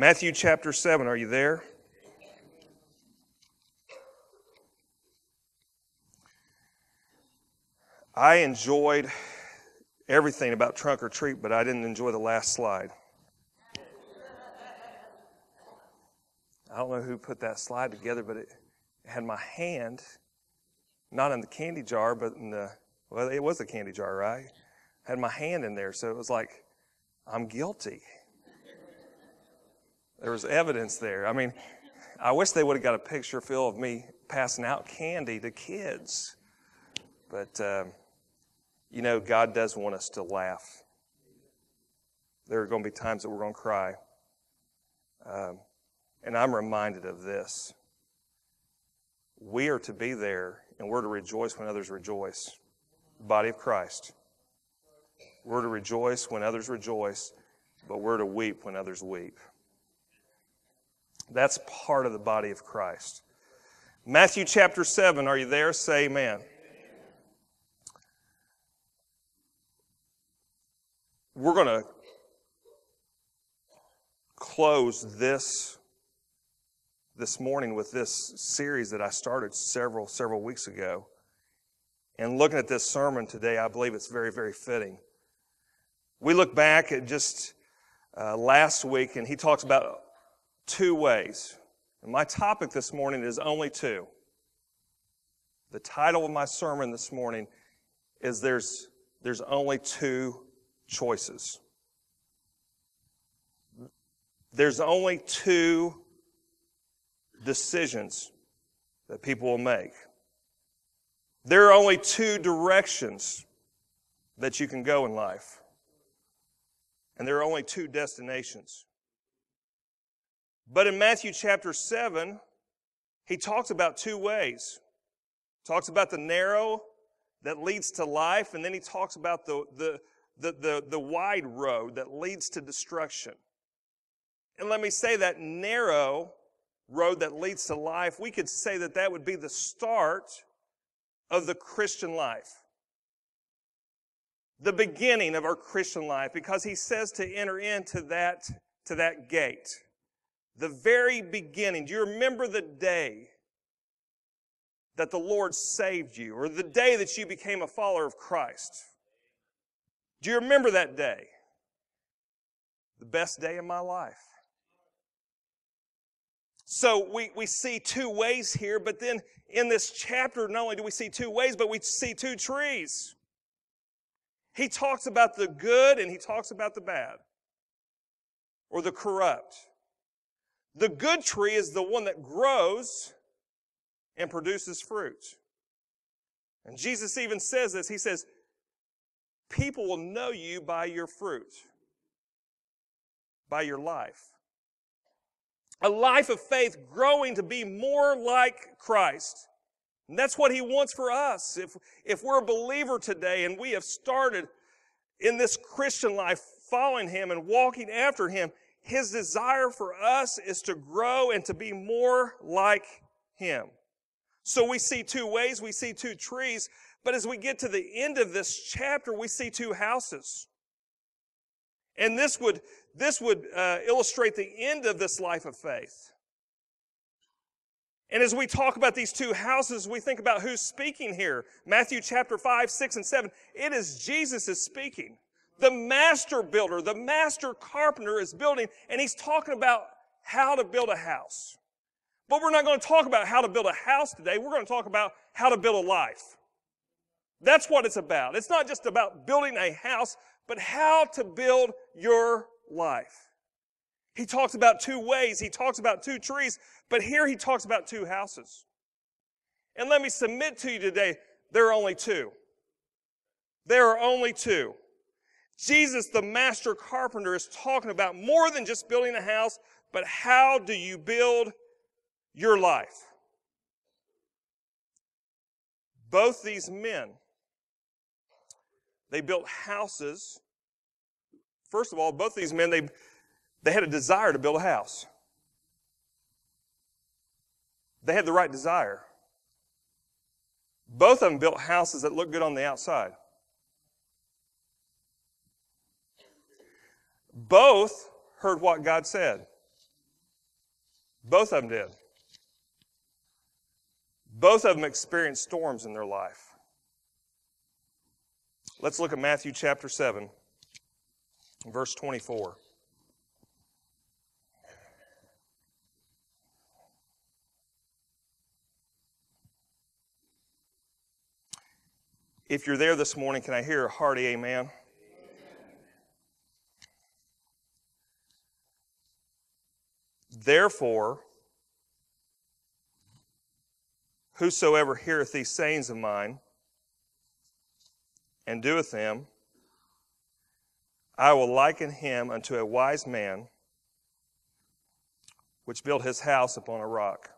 Matthew chapter 7, are you there? I enjoyed everything about trunk or treat, but I didn't enjoy the last slide. I don't know who put that slide together, but it had my hand, not in the candy jar, but in the, well, it was a candy jar, right? had my hand in there, so it was like, I'm guilty. There was evidence there. I mean, I wish they would have got a picture, Phil, of me passing out candy to kids. But, um, you know, God does want us to laugh. There are going to be times that we're going to cry. Um, and I'm reminded of this. We are to be there and we're to rejoice when others rejoice. Body of Christ. We're to rejoice when others rejoice, but we're to weep when others weep. That's part of the body of Christ. Matthew chapter 7, are you there? Say amen. We're going to close this this morning with this series that I started several several weeks ago. And looking at this sermon today, I believe it's very very fitting. We look back at just uh, last week, and he talks about two ways. And my topic this morning is only two. The title of my sermon this morning is There's, there's Only Two Choices. There's only two decisions that people will make. There are only two directions that you can go in life. And there are only two destinations. But in Matthew chapter 7, he talks about two ways. He talks about the narrow that leads to life, and then he talks about the, the, the, the, the wide road that leads to destruction. And let me say that narrow road that leads to life, we could say that that would be the start of the Christian life the beginning of our Christian life because he says to enter into that, to that gate. The very beginning. Do you remember the day that the Lord saved you or the day that you became a follower of Christ? Do you remember that day? The best day of my life. So we, we see two ways here, but then in this chapter, not only do we see two ways, but we see two trees. He talks about the good and he talks about the bad or the corrupt. The good tree is the one that grows and produces fruit. And Jesus even says this. He says, People will know you by your fruit, by your life. A life of faith growing to be more like Christ. And that's what he wants for us. If, if we're a believer today and we have started in this Christian life following him and walking after him, his desire for us is to grow and to be more like him. So we see two ways, we see two trees, but as we get to the end of this chapter, we see two houses. And this would, this would uh, illustrate the end of this life of faith. And as we talk about these two houses, we think about who's speaking here. Matthew chapter 5, 6, and 7. It is Jesus is speaking. The master builder, the master carpenter is building, and he's talking about how to build a house. But we're not going to talk about how to build a house today. We're going to talk about how to build a life. That's what it's about. It's not just about building a house, but how to build your life. He talks about two ways. He talks about two trees, but here he talks about two houses. And let me submit to you today, there are only two. There are only two. Jesus, the master carpenter, is talking about more than just building a house, but how do you build your life? Both these men, they built houses. First of all, both these men, they, they had a desire to build a house. They had the right desire. Both of them built houses that looked good on the outside. Both heard what God said. Both of them did. Both of them experienced storms in their life. Let's look at Matthew chapter 7, verse 24. If you're there this morning, can I hear a hearty amen? Therefore, whosoever heareth these sayings of mine and doeth them, I will liken him unto a wise man which built his house upon a rock.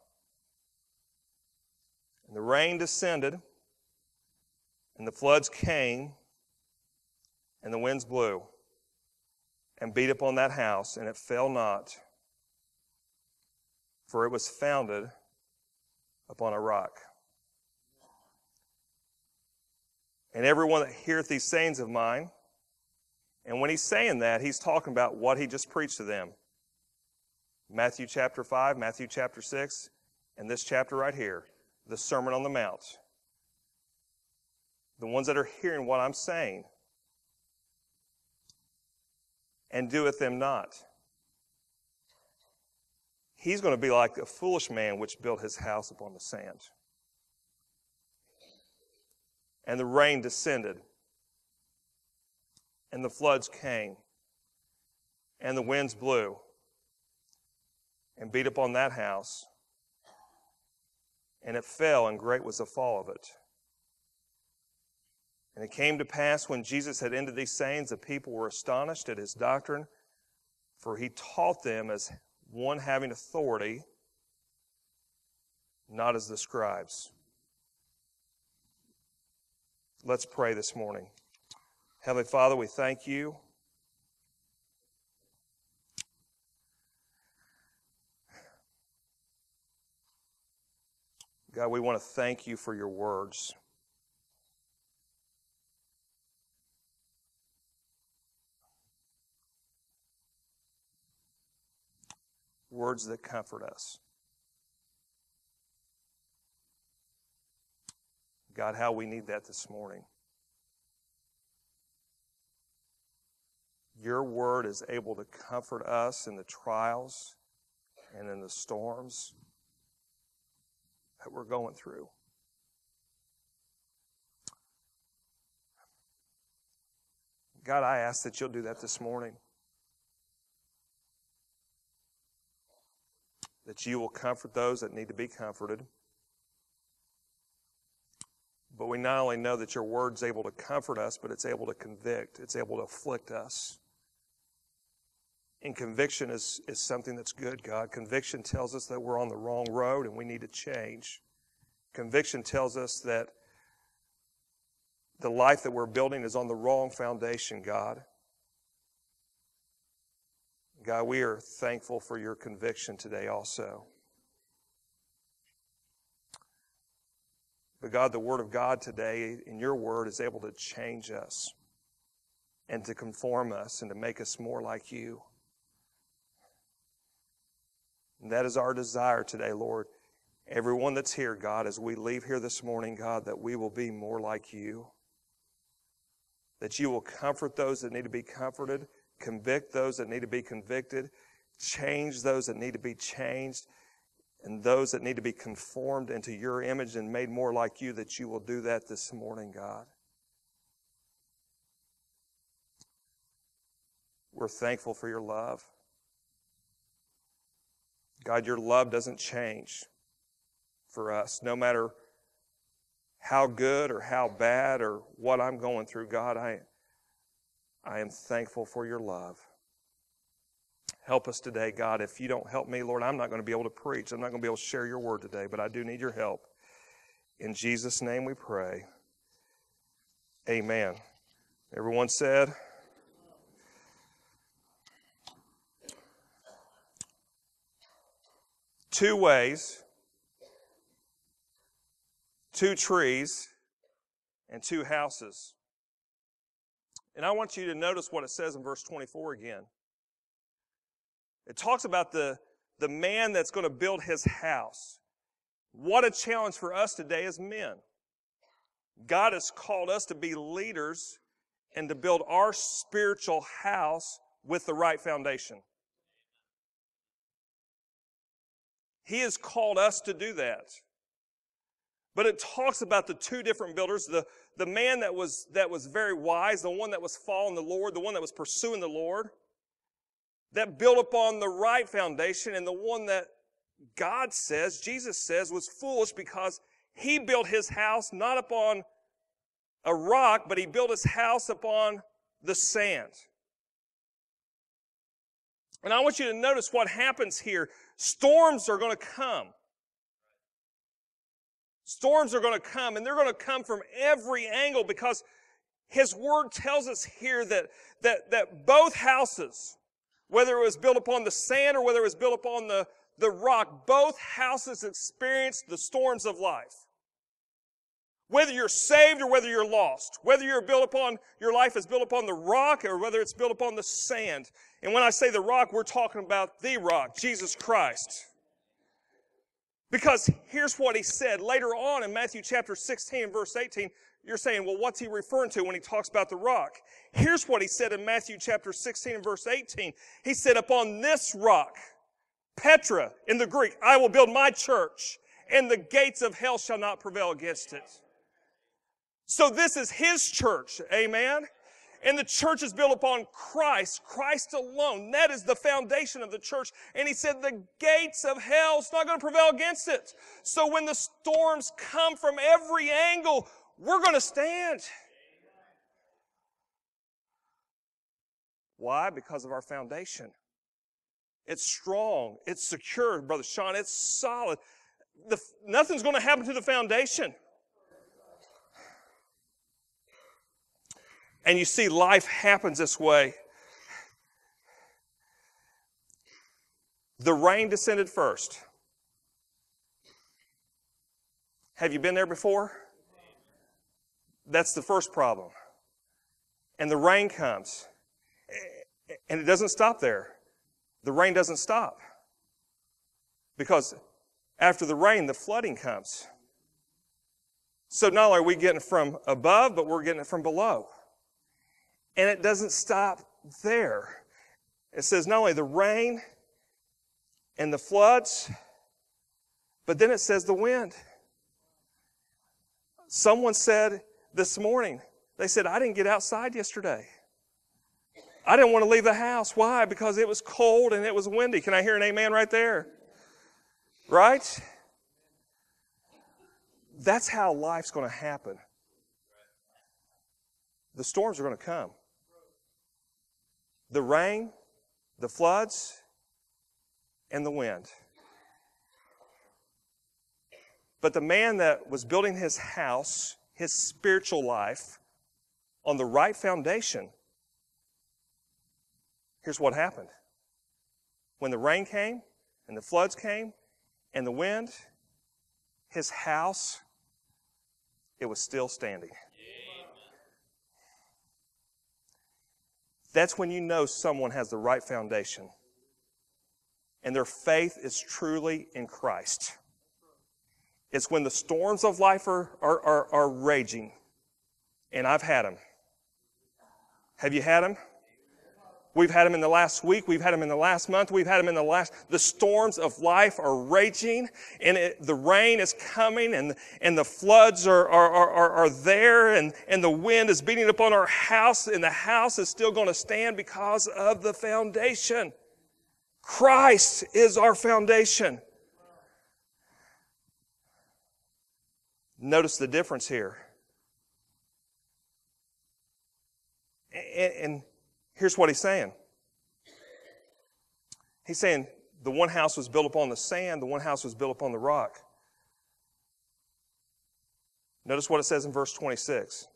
And the rain descended and the floods came, and the winds blew and beat upon that house, and it fell not, for it was founded upon a rock. And everyone that heareth these sayings of mine, and when he's saying that, he's talking about what he just preached to them. Matthew chapter 5, Matthew chapter 6, and this chapter right here, the Sermon on the Mount the ones that are hearing what I'm saying, and doeth them not. He's going to be like a foolish man which built his house upon the sand. And the rain descended, and the floods came, and the winds blew, and beat upon that house, and it fell, and great was the fall of it. And it came to pass when Jesus had ended these sayings, the people were astonished at his doctrine, for he taught them as one having authority, not as the scribes. Let's pray this morning. Heavenly Father, we thank you. God, we want to thank you for your words. Words that comfort us. God, how we need that this morning. Your word is able to comfort us in the trials and in the storms that we're going through. God, I ask that you'll do that this morning. That you will comfort those that need to be comforted. But we not only know that your word's able to comfort us, but it's able to convict, it's able to afflict us. And conviction is, is something that's good, God. Conviction tells us that we're on the wrong road and we need to change. Conviction tells us that the life that we're building is on the wrong foundation, God. God, we are thankful for your conviction today also. But God, the Word of God today, in your Word, is able to change us and to conform us and to make us more like you. And that is our desire today, Lord. Everyone that's here, God, as we leave here this morning, God, that we will be more like you. That you will comfort those that need to be comforted convict those that need to be convicted, change those that need to be changed, and those that need to be conformed into your image and made more like you, that you will do that this morning, God. We're thankful for your love. God, your love doesn't change for us, no matter how good or how bad or what I'm going through. God, I, I am thankful for your love. Help us today, God. If you don't help me, Lord, I'm not going to be able to preach. I'm not going to be able to share your word today, but I do need your help. In Jesus' name we pray. Amen. Everyone said, two ways, two trees, and two houses. And I want you to notice what it says in verse 24 again. It talks about the, the man that's going to build his house. What a challenge for us today as men. God has called us to be leaders and to build our spiritual house with the right foundation. He has called us to do that. But it talks about the two different builders, the, the man that was, that was very wise, the one that was following the Lord, the one that was pursuing the Lord, that built upon the right foundation, and the one that God says, Jesus says, was foolish because he built his house not upon a rock, but he built his house upon the sand. And I want you to notice what happens here. Storms are going to come. Storms are going to come, and they're going to come from every angle because his word tells us here that, that, that both houses, whether it was built upon the sand or whether it was built upon the, the rock, both houses experienced the storms of life. Whether you're saved or whether you're lost, whether you're built upon, your life is built upon the rock or whether it's built upon the sand. And when I say the rock, we're talking about the rock, Jesus Christ. Because here's what he said later on in Matthew chapter 16 verse 18. You're saying, well, what's he referring to when he talks about the rock? Here's what he said in Matthew chapter 16 verse 18. He said, upon this rock, Petra in the Greek, I will build my church and the gates of hell shall not prevail against it. So this is his church. Amen. And the church is built upon Christ, Christ alone. That is the foundation of the church. And he said the gates of hell is not going to prevail against it. So when the storms come from every angle, we're going to stand. Why? Because of our foundation. It's strong. It's secure, Brother Sean. It's solid. The, nothing's going to happen to the foundation. And you see, life happens this way. The rain descended first. Have you been there before? That's the first problem. And the rain comes. And it doesn't stop there. The rain doesn't stop. Because after the rain, the flooding comes. So not only are we getting from above, but we're getting it from below. And it doesn't stop there. It says not only the rain and the floods, but then it says the wind. Someone said this morning, they said, I didn't get outside yesterday. I didn't want to leave the house. Why? Because it was cold and it was windy. Can I hear an amen right there? Right? That's how life's going to happen. The storms are going to come the rain, the floods, and the wind. But the man that was building his house, his spiritual life, on the right foundation, here's what happened. When the rain came, and the floods came, and the wind, his house, it was still standing. That's when you know someone has the right foundation and their faith is truly in Christ. It's when the storms of life are, are, are, are raging, and I've had them. Have you had them? We've had them in the last week. We've had them in the last month. We've had them in the last, the storms of life are raging and it, the rain is coming and, and the floods are, are, are, are there and, and the wind is beating upon our house and the house is still going to stand because of the foundation. Christ is our foundation. Notice the difference here. And, and Here's what he's saying. He's saying the one house was built upon the sand, the one house was built upon the rock. Notice what it says in verse 26.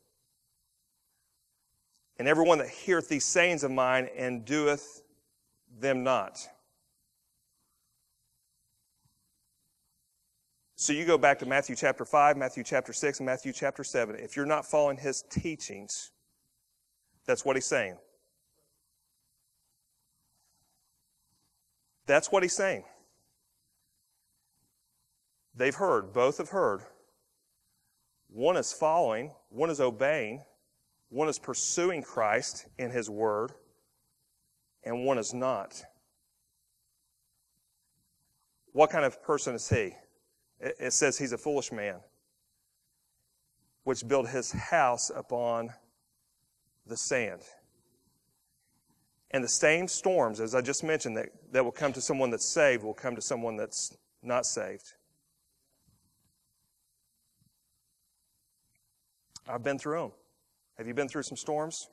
And everyone that heareth these sayings of mine and doeth them not. So you go back to Matthew chapter 5, Matthew chapter 6, and Matthew chapter 7. If you're not following his teachings, that's what he's saying. That's what he's saying. They've heard, both have heard. One is following, one is obeying, one is pursuing Christ in his word, and one is not. What kind of person is he? It says he's a foolish man, which built his house upon the sand. And the same storms, as I just mentioned, that, that will come to someone that's saved will come to someone that's not saved. I've been through them. Have you been through some storms?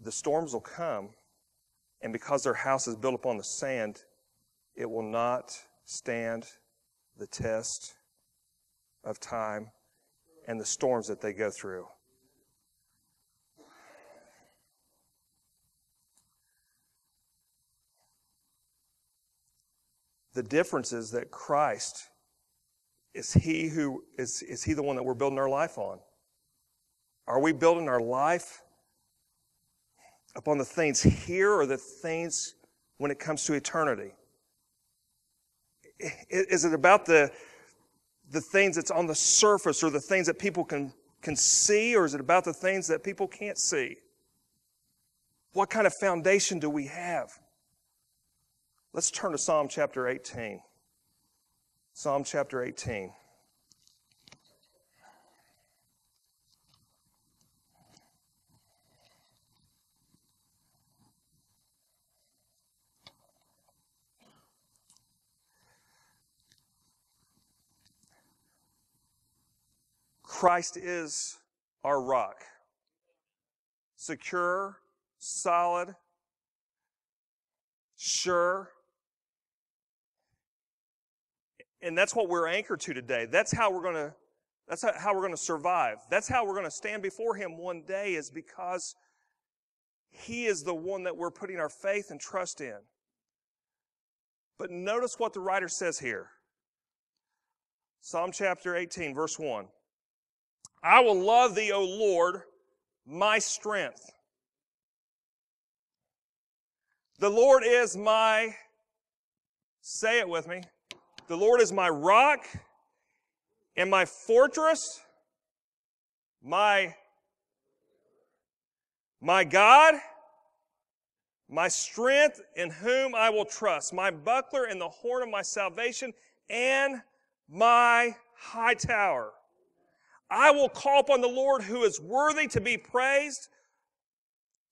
The storms will come, and because their house is built upon the sand, it will not stand the test of time and the storms that they go through. The difference is that Christ is he who is, is he the one that we're building our life on? Are we building our life upon the things here or the things when it comes to eternity? Is it about the, the things that's on the surface or the things that people can, can see, or is it about the things that people can't see? What kind of foundation do we have? Let's turn to Psalm chapter 18. Psalm chapter 18. Christ is our rock. Secure, solid, sure. And that's what we're anchored to today. That's how we're going to that's how we're going to survive. That's how we're going to stand before him one day is because he is the one that we're putting our faith and trust in. But notice what the writer says here. Psalm chapter 18 verse 1. I will love thee, O Lord, my strength. The Lord is my, say it with me, the Lord is my rock and my fortress, my, my God, my strength in whom I will trust, my buckler and the horn of my salvation, and my high tower. I will call upon the Lord who is worthy to be praised.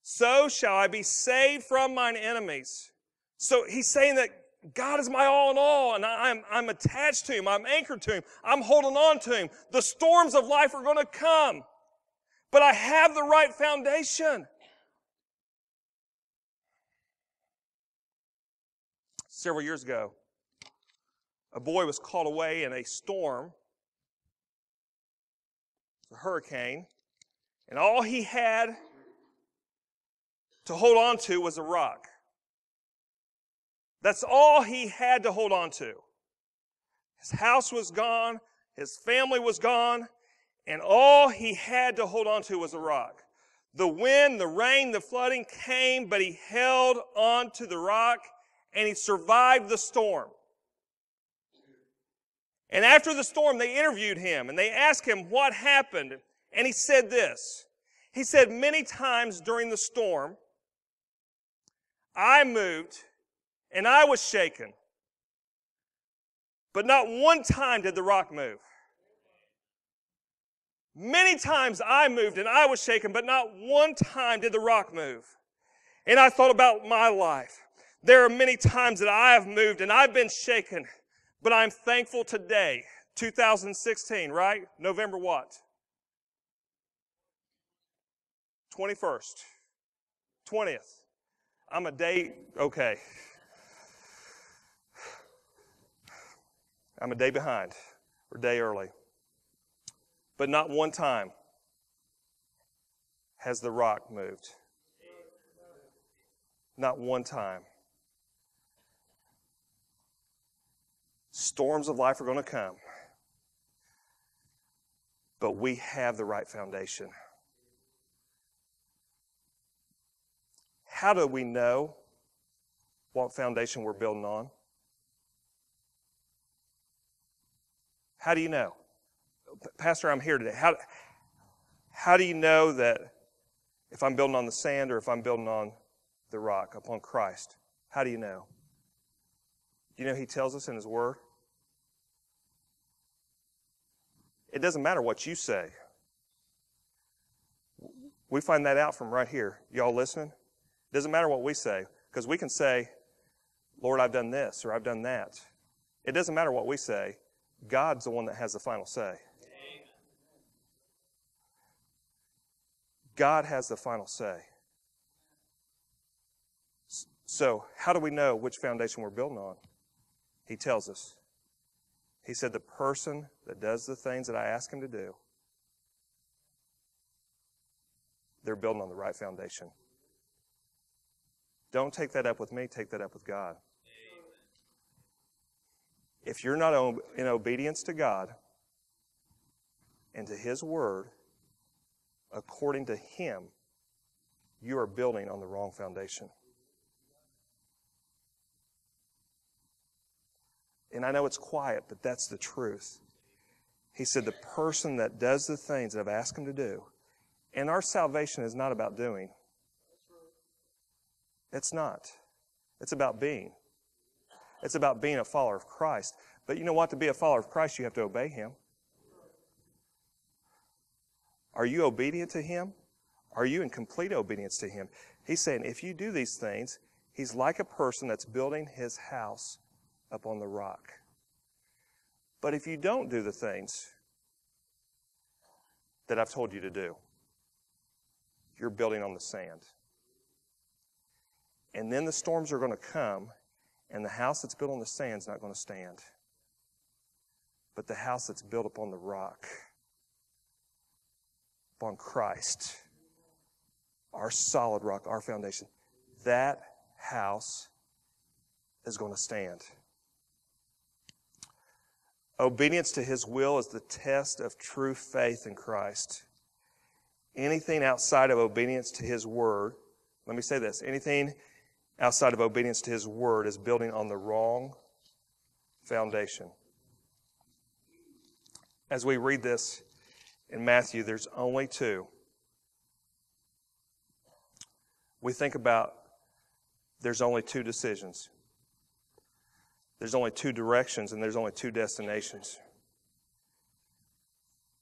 So shall I be saved from mine enemies. So he's saying that God is my all in all, and I'm, I'm attached to him. I'm anchored to him. I'm holding on to him. The storms of life are going to come, but I have the right foundation. Several years ago, a boy was caught away in a storm a hurricane, and all he had to hold on to was a rock. That's all he had to hold on to. His house was gone, his family was gone, and all he had to hold on to was a rock. The wind, the rain, the flooding came, but he held on to the rock and he survived the storm. And after the storm, they interviewed him and they asked him what happened. And he said this. He said, many times during the storm, I moved and I was shaken. But not one time did the rock move. Many times I moved and I was shaken, but not one time did the rock move. And I thought about my life. There are many times that I have moved and I've been shaken, but I'm thankful today, 2016, right? November what? 21st. 20th. I'm a day, okay. I'm a day behind or day early. But not one time has the rock moved. Not one time. Storms of life are going to come. But we have the right foundation. How do we know what foundation we're building on? How do you know? Pastor, I'm here today. How, how do you know that if I'm building on the sand or if I'm building on the rock, upon Christ? How do you know? You know He tells us in His Word? It doesn't matter what you say. We find that out from right here. Y'all listening? It doesn't matter what we say, because we can say, Lord, I've done this or I've done that. It doesn't matter what we say. God's the one that has the final say. God has the final say. So, how do we know which foundation we're building on? He tells us. He said, The person that does the things that I ask him to do, they're building on the right foundation. Don't take that up with me, take that up with God. If you're not in obedience to God and to His Word, according to Him, you are building on the wrong foundation. And I know it's quiet, but that's the truth. He said, The person that does the things that I've asked him to do, and our salvation is not about doing. It's not. It's about being. It's about being a follower of Christ. But you know what? To be a follower of Christ, you have to obey Him. Are you obedient to Him? Are you in complete obedience to Him? He's saying if you do these things, He's like a person that's building his house up on the rock. But if you don't do the things that I've told you to do, you're building on the sand. And then the storms are going to come, and the house that's built on the sand is not going to stand. But the house that's built upon the rock, upon Christ, our solid rock, our foundation, that house is going to stand. Obedience to his will is the test of true faith in Christ. Anything outside of obedience to his word, let me say this anything outside of obedience to his word is building on the wrong foundation. As we read this in Matthew, there's only two. We think about there's only two decisions. There's only two directions and there's only two destinations.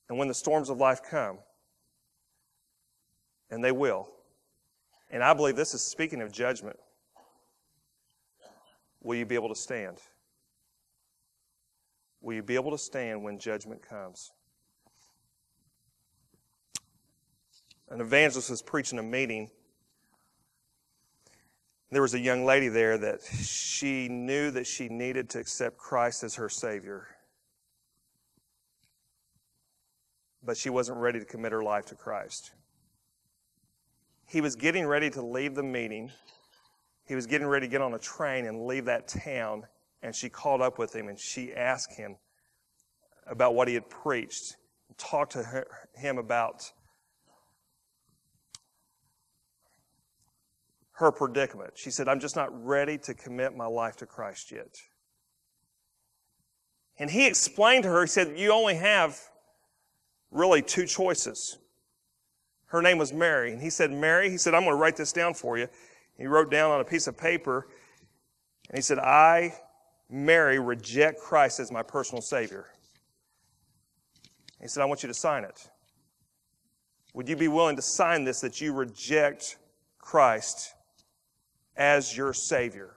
And when the storms of life come, and they will, and I believe this is speaking of judgment, will you be able to stand? Will you be able to stand when judgment comes? An evangelist was preaching a meeting there was a young lady there that she knew that she needed to accept Christ as her Savior. But she wasn't ready to commit her life to Christ. He was getting ready to leave the meeting. He was getting ready to get on a train and leave that town. And she called up with him and she asked him about what he had preached, talked to her, him about her predicament. She said, I'm just not ready to commit my life to Christ yet. And he explained to her, he said, You only have really two choices. Her name was Mary. And he said, Mary, he said, I'm going to write this down for you. He wrote down on a piece of paper, and he said, I, Mary, reject Christ as my personal Savior. He said, I want you to sign it. Would you be willing to sign this that you reject Christ as your Savior.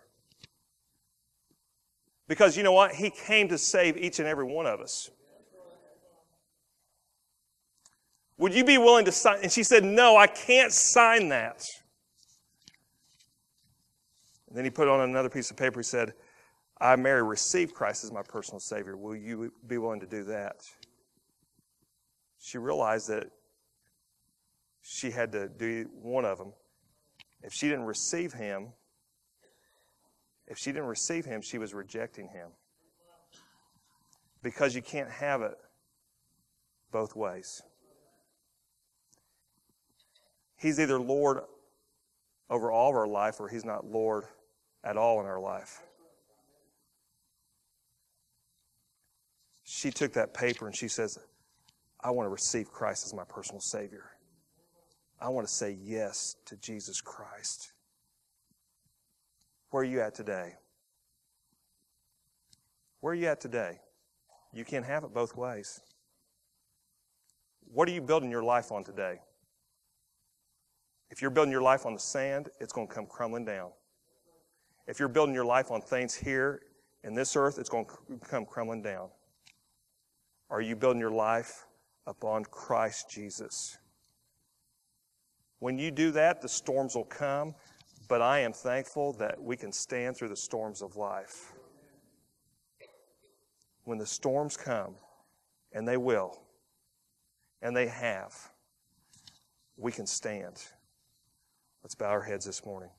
Because you know what? He came to save each and every one of us. Would you be willing to sign? And she said, No, I can't sign that. And then he put on another piece of paper. He said, I, Mary, receive Christ as my personal Savior. Will you be willing to do that? She realized that she had to do one of them. If she didn't receive him, if she didn't receive him, she was rejecting him. Because you can't have it both ways. He's either Lord over all of our life or he's not Lord at all in our life. She took that paper and she says, I want to receive Christ as my personal Savior. I want to say yes to Jesus Christ. Where are you at today? Where are you at today? You can't have it both ways. What are you building your life on today? If you're building your life on the sand, it's going to come crumbling down. If you're building your life on things here in this earth, it's going to come crumbling down. Are you building your life upon Christ Jesus? When you do that, the storms will come, but I am thankful that we can stand through the storms of life. When the storms come, and they will, and they have, we can stand. Let's bow our heads this morning.